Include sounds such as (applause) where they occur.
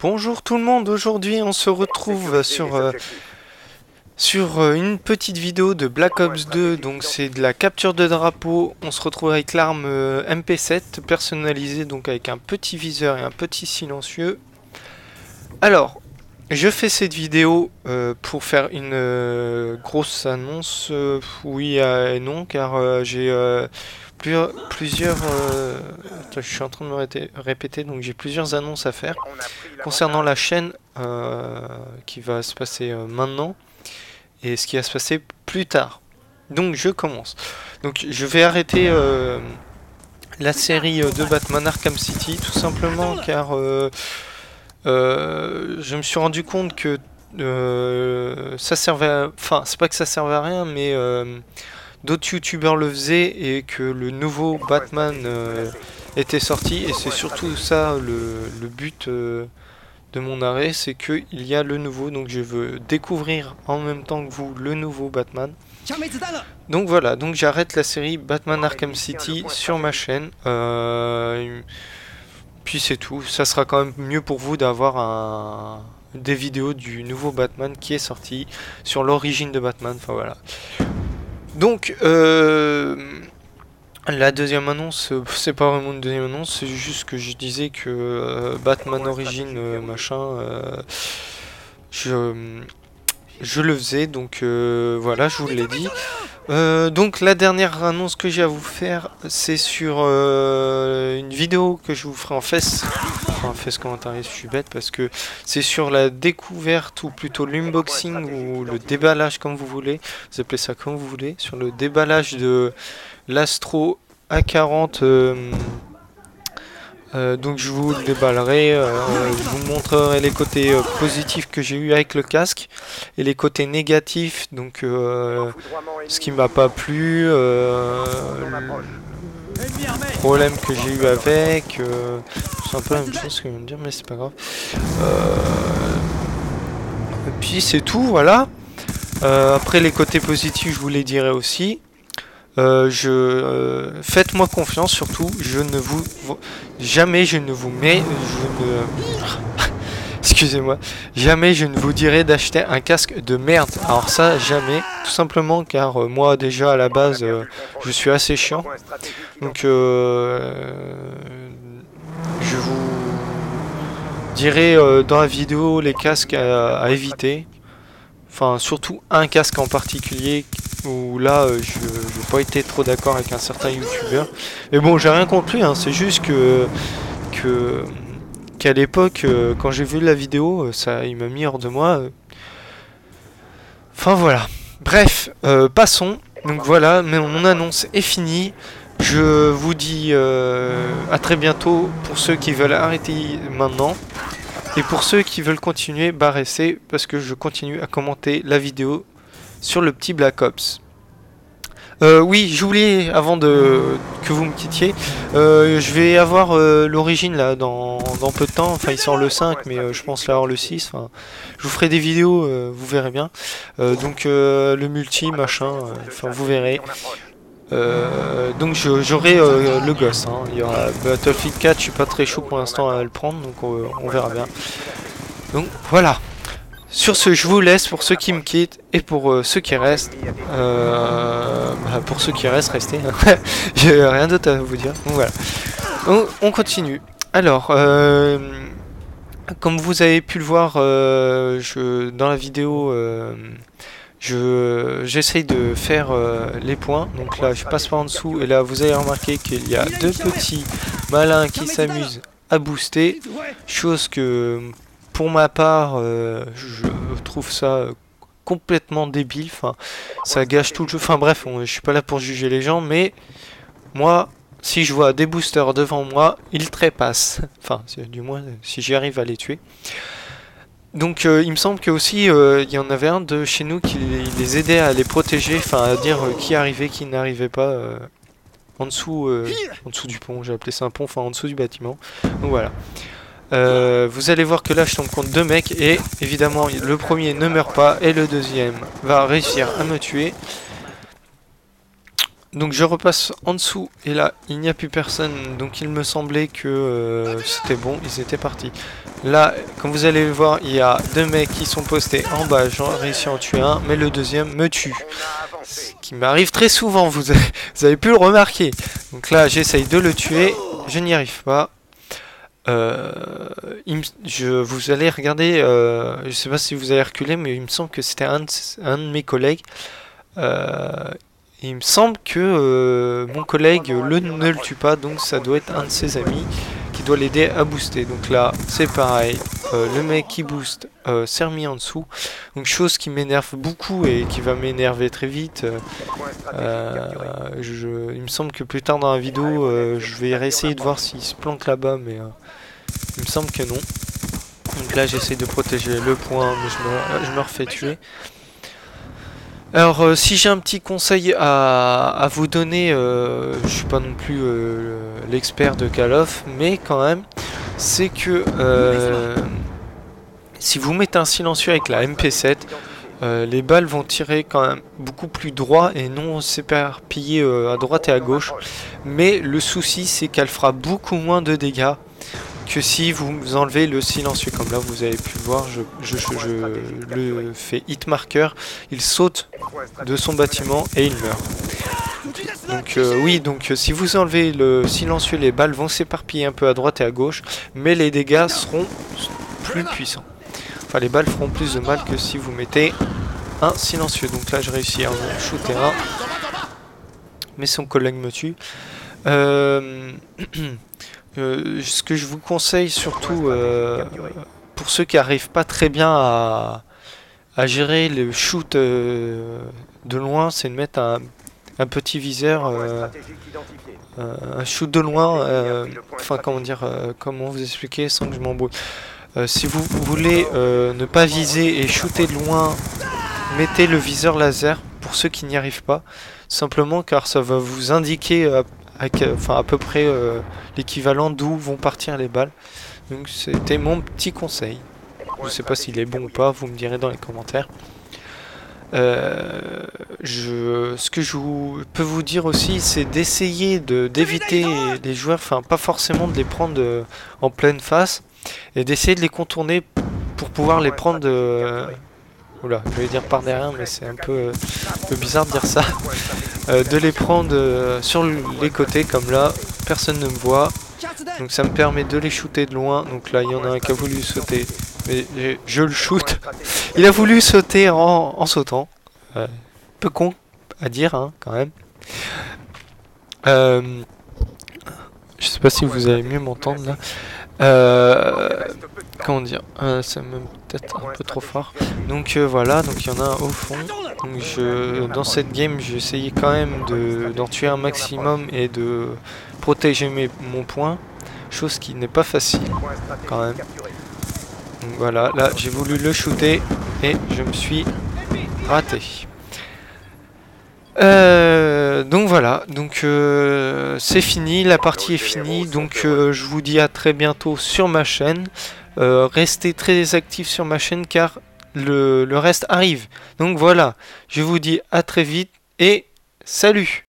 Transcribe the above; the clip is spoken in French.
Bonjour tout le monde, aujourd'hui on se retrouve sur, euh, sur euh, une petite vidéo de Black Ops 2, donc c'est de la capture de drapeau, on se retrouve avec l'arme euh, MP7 personnalisée, donc avec un petit viseur et un petit silencieux. Alors, je fais cette vidéo pour faire une grosse annonce, oui et non, car j'ai plusieurs... Euh, je suis en train de me répéter, donc j'ai plusieurs annonces à faire concernant la chaîne euh, qui va se passer euh, maintenant et ce qui va se passer plus tard. Donc je commence. Donc je vais arrêter la série de Batman Arkham City tout simplement car je me suis rendu compte que ça servait Enfin, c'est pas que ça servait à rien, mais d'autres youtubeurs le faisaient et que le nouveau Batman euh, était sorti. Et c'est surtout ça le, but euh, de mon arrêt c'est qu'il y a le nouveau. Donc je veux découvrir en même temps que vous le nouveau Batman. Donc voilà. Donc j'arrête la série Batman Arkham City sur ma chaîne. Euh, c'est tout. Ça sera quand même mieux pour vous d'avoir un des vidéos du nouveau Batman qui est sorti sur l'origine de Batman. Enfin voilà. Donc, euh, la deuxième annonce, euh, c'est pas vraiment une deuxième annonce, c'est juste que je disais que euh, Batman Origin, machin, je le faisais, donc voilà, je vous l'ai dit. Donc la dernière annonce que j'ai à vous faire, c'est sur une vidéo que je vous ferai en fesse. Enfin ce commentariste, je suis bête parce que c'est sur la découverte ou plutôt l'unboxing ou le déballage comme vous voulez, vous appelez ça comme vous voulez, sur le déballage de l'Astro A40 euh, euh, donc je vous le déballerai, euh, je vous montrerai les côtés positifs que j'ai eu avec le casque et les côtés négatifs, donc ce qui m'a pas plu, problème que j'ai eu avec. Euh, c'est un peu la même chose que je viens de dire, mais c'est pas grave. Euh, et puis c'est tout, voilà. Euh, après les côtés positifs, je vous les dirai aussi. Je faites-moi confiance surtout. Je ne vous jamais je ne vous mets je ne (laughs) excusez-moi, jamais je ne vous dirai d'acheter un casque de merde. Alors ça, jamais, tout simplement car euh, moi déjà à la base, euh, je suis assez chiant. Donc euh, je vous dirai dans la vidéo les casques à, éviter. Enfin, surtout un casque en particulier où là, je n'ai pas été trop d'accord avec un certain youtubeur. Mais bon, j'ai rien compris, hein, c'est juste que... qu'à l'époque, euh, quand j'ai vu la vidéo, euh, ça, il m'a mis hors de moi. Euh. Enfin voilà. Bref, passons. Donc voilà, mon annonce est finie. Je vous dis à très bientôt pour ceux qui veulent arrêter maintenant. Et pour ceux qui veulent continuer, bah restez parce que je continue à commenter la vidéo sur le petit Black Ops. Euh, oui, j'oubliais avant de que vous me quittiez. Euh, je vais avoir euh, l'origine là dans, dans, peu de temps. Enfin, il sort le 5, mais je pense l'avoir le 6. Enfin, je vous ferai des vidéos, vous verrez bien. donc le multi, machin, enfin vous verrez. Donc j'aurai le gosse. Hein. Il y aura Battlefield 4. Je suis pas très chaud pour l'instant à le prendre, donc on verra bien. Donc voilà. Sur ce, je vous laisse pour ceux qui me quittent et pour euh, ceux qui restent. Euh, bah, pour ceux qui restent, restez. (laughs) J'ai rien d'autre à vous dire. Donc voilà. On, continue. Alors, euh, comme vous avez pu le voir je, dans la vidéo, je j'essaye de faire les points. Donc là, je passe par en dessous et là, vous avez remarqué qu'il y a deux petits malins qui s'amusent à booster. Chose que pour ma part, euh, je trouve ça complètement débile. Enfin, ça gâche tout le jeu. Enfin bref, je suis pas là pour juger les gens, mais moi, si je vois des boosters devant moi, ils trépassent. Enfin, du moins, si j'y arrive à les tuer. Donc euh, il me semble que aussi euh, il y en avait un de chez nous qui les aidait à les protéger, enfin à dire qui arrivait, qui n'arrivait pas en dessous, en dessous du pont. J'ai appelé ça un pont, enfin en dessous du bâtiment. Donc voilà. Euh, vous allez voir que là je tombe contre deux mecs et évidemment le premier ne meurt pas et le deuxième va réussir à me tuer. Donc je repasse en dessous et là il n'y a plus personne. Donc il me semblait que euh, c'était bon ils étaient partis. Là comme vous allez le voir il y a deux mecs qui sont postés en bas. J'en réussi à en tuer un mais le deuxième me tue. Ce qui m'arrive très souvent vous avez, pu le remarquer. Donc là j'essaye de le tuer je n'y arrive pas. Euh, je, vous allez regarder euh, je sais pas si vous allez reculer mais il me semble que c'était un, un, de mes collègues euh, il me semble que euh, mon collègue le, ne le tue pas, donc ça doit être un de ses amis qui doit l'aider à booster. Donc là, c'est pareil, euh, le mec qui booste euh, s'est remis en dessous. Donc chose qui m'énerve beaucoup et qui va m'énerver très vite. Euh, je, il me semble que plus tard dans la vidéo, euh, je vais réessayer de voir s'il se planque là-bas, mais euh, il me semble que non. Donc là, j'essaie de protéger le point, mais je me, je me refais tuer. Alors euh, si j'ai un petit conseil à, vous donner, euh, je suis pas non plus euh, l'expert de Call of, mais quand même, c'est que euh, si vous mettez un silencieux avec la MP7, euh, les balles vont tirer quand même beaucoup plus droit et non s'éparpiller à droite et à gauche. Mais le souci c'est qu'elle fera beaucoup moins de dégâts que si vous enlevez le silencieux. Comme là, vous avez pu le voir, je, le fais hit marker. Il saute de son bâtiment et il meurt. Donc euh, oui, donc euh, si vous enlevez le silencieux, les balles vont s'éparpiller un peu à droite et à gauche, mais les dégâts seront plus puissants. Enfin, les balles feront plus de mal que si vous mettez un silencieux. Donc là, je réussis à en shooter un, mais son collègue me tue. Euh... (clears throat) Euh, ce que je vous conseille surtout euh, pour ceux qui n'arrivent pas très bien à, gérer le shoot euh, de loin, c'est de mettre un, petit viseur, un shoot de loin, enfin comment dire, comment vous expliquer sans que je m'embrouille. si vous voulez ne pas viser et shooter de loin, mettez le viseur laser pour ceux qui n'y arrivent pas, simplement car ça va vous indiquer enfin à peu près euh, l'équivalent d'où vont partir les balles. Donc c'était mon petit conseil. Je sais pas s'il est bon ou pas, vous me direz dans les commentaires. Euh, je, ce que je vous, peux vous dire aussi, c'est d'essayer de d'éviter les joueurs, enfin pas forcément de les prendre euh, en pleine face, et d'essayer de les contourner pour pouvoir les prendre. Euh, oula, je vais dire par derrière, mais c'est un peu, un peu bizarre de dire ça. Euh, de les prendre euh, sur les côtés comme là, personne ne me voit. Donc ça me permet de les shooter de loin. Donc là il y en a un qui a voulu sauter, mais je le shoot. Il a voulu sauter en, en sautant. Euh, peu con à dire hein, quand même. Euh, je sais pas si vous allez mieux m'entendre là. Euh, comment dire euh, C'est même peut-être un peu trop fort. Donc euh, voilà, donc il y en a un au fond. Dans cette game, j'ai essayé quand même d'en de, tuer un maximum et de protéger mes, mon point. Chose qui n'est pas facile quand même. Donc voilà, là j'ai voulu le shooter et je me suis raté. Euh, donc voilà, donc euh, c'est fini, la partie est finie, donc euh, je vous dis à très bientôt sur ma chaîne. Euh, restez très actifs sur ma chaîne car le, le reste arrive. Donc voilà, je vous dis à très vite et salut